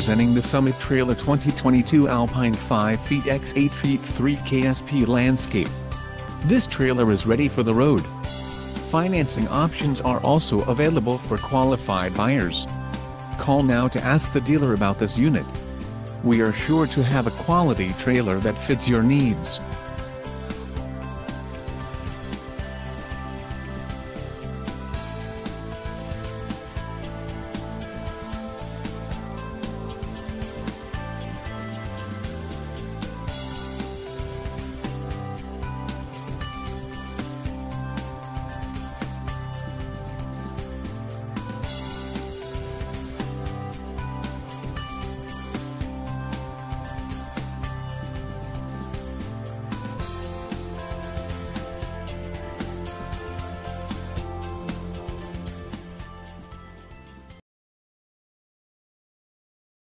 presenting the Summit Trailer 2022 Alpine 5 feet x 8 feet 3 KSP Landscape. This trailer is ready for the road. Financing options are also available for qualified buyers. Call now to ask the dealer about this unit. We are sure to have a quality trailer that fits your needs.